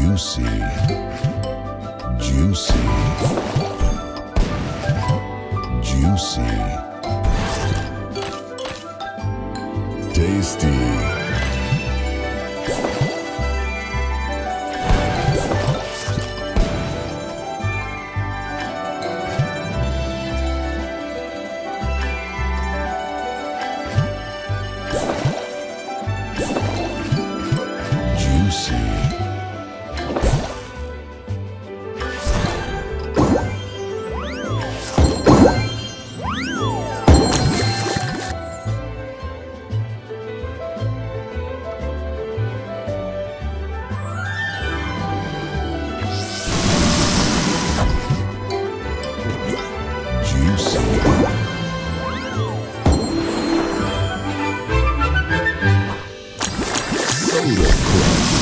juicy, juicy, juicy, tasty. Juicy. Soda Crush.